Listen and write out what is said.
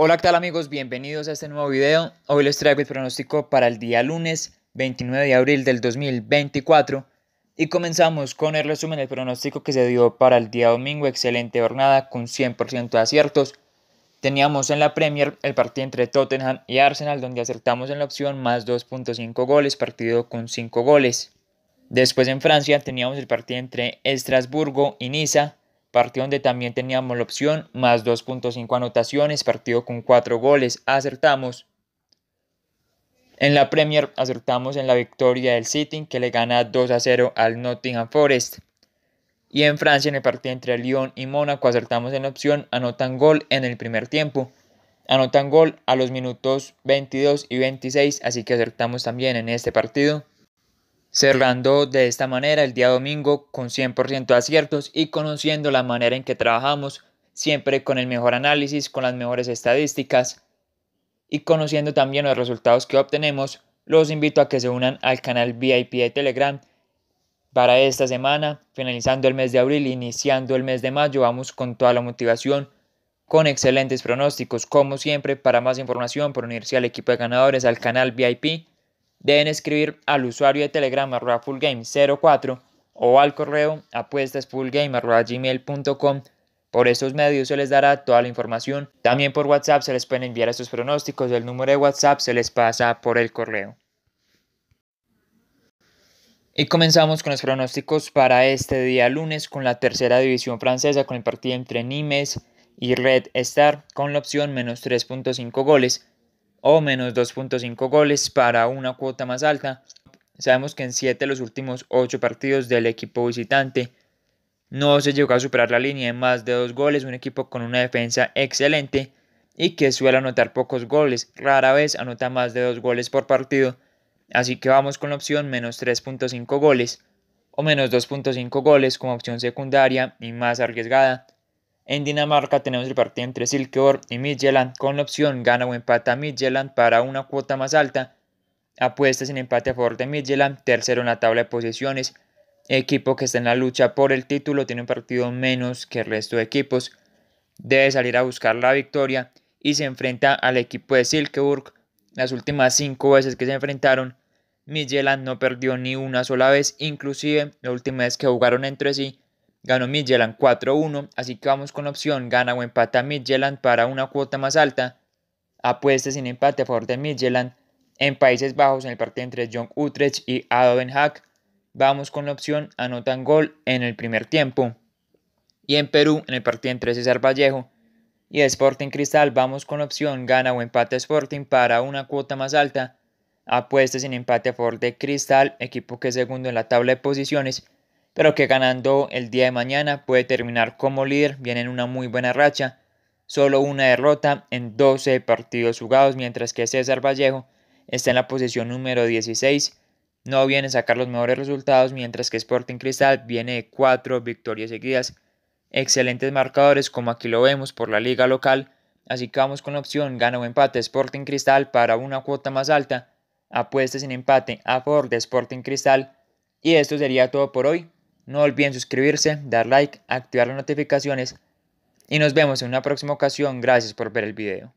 Hola, ¿qué tal amigos? Bienvenidos a este nuevo video. Hoy les traigo el pronóstico para el día lunes 29 de abril del 2024 y comenzamos con el resumen del pronóstico que se dio para el día domingo. Excelente jornada con 100% de aciertos. Teníamos en la Premier el partido entre Tottenham y Arsenal donde acertamos en la opción más 2.5 goles, partido con 5 goles. Después en Francia teníamos el partido entre Estrasburgo y Niza partido donde también teníamos la opción más 2.5 anotaciones, partido con 4 goles, acertamos. En la Premier acertamos en la victoria del City que le gana 2 a 0 al Nottingham Forest. Y en Francia en el partido entre Lyon y Mónaco acertamos en la opción anotan gol en el primer tiempo. Anotan gol a los minutos 22 y 26, así que acertamos también en este partido cerrando de esta manera el día domingo con 100% de aciertos y conociendo la manera en que trabajamos, siempre con el mejor análisis, con las mejores estadísticas y conociendo también los resultados que obtenemos, los invito a que se unan al canal VIP de Telegram. Para esta semana, finalizando el mes de abril, iniciando el mes de mayo, vamos con toda la motivación, con excelentes pronósticos, como siempre. Para más información, por unirse al equipo de ganadores, al canal VIP, deben escribir al usuario de Telegram arroba fullgame04 o al correo apuestasfullgame.gmail.com. Por estos medios se les dará toda la información. También por WhatsApp se les pueden enviar estos pronósticos. El número de WhatsApp se les pasa por el correo. Y comenzamos con los pronósticos para este día lunes con la tercera división francesa con el partido entre Nimes y Red Star con la opción menos 3.5 goles o menos 2.5 goles para una cuota más alta. Sabemos que en 7 de los últimos 8 partidos del equipo visitante no se llegó a superar la línea de más de 2 goles, un equipo con una defensa excelente y que suele anotar pocos goles, rara vez anota más de 2 goles por partido, así que vamos con la opción menos 3.5 goles o menos 2.5 goles como opción secundaria y más arriesgada. En Dinamarca tenemos el partido entre Silkeborg y Midtjylland con la opción gana o empata Midtjylland para una cuota más alta. Apuestas en empate a favor de Midtjylland, tercero en la tabla de posiciones. Equipo que está en la lucha por el título, tiene un partido menos que el resto de equipos. Debe salir a buscar la victoria y se enfrenta al equipo de Silkeborg. Las últimas cinco veces que se enfrentaron, Midtjylland no perdió ni una sola vez, inclusive la última vez que jugaron entre sí Ganó Midtjylland 4-1, así que vamos con la opción gana o empata Midtjylland para una cuota más alta. Apuestas sin empate a favor de. En Países Bajos, en el partido entre John Utrecht y Adoben Hack, vamos con la opción anotan gol en el primer tiempo. Y en Perú, en el partido entre César Vallejo y Sporting Cristal, vamos con la opción gana o empate Sporting para una cuota más alta. Apuestas sin empate a favor de Cristal, equipo que es segundo en la tabla de posiciones pero que ganando el día de mañana puede terminar como líder, viene en una muy buena racha, solo una derrota en 12 partidos jugados, mientras que César Vallejo está en la posición número 16, no viene a sacar los mejores resultados, mientras que Sporting Cristal viene de 4 victorias seguidas, excelentes marcadores como aquí lo vemos por la liga local, así que vamos con la opción gana o empate Sporting Cristal para una cuota más alta, apuestas en empate a favor de Sporting Cristal, y esto sería todo por hoy. No olviden suscribirse, dar like, activar las notificaciones y nos vemos en una próxima ocasión. Gracias por ver el video.